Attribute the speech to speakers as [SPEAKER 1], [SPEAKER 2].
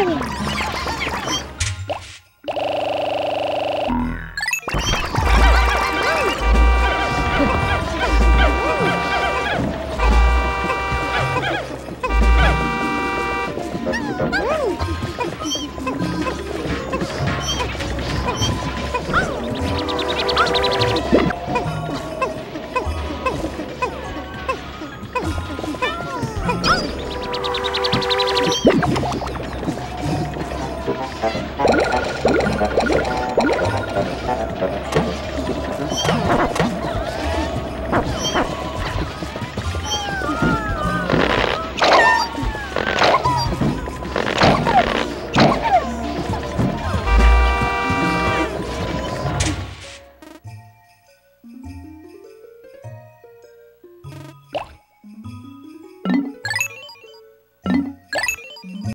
[SPEAKER 1] Woo! Hum.
[SPEAKER 2] Thank you.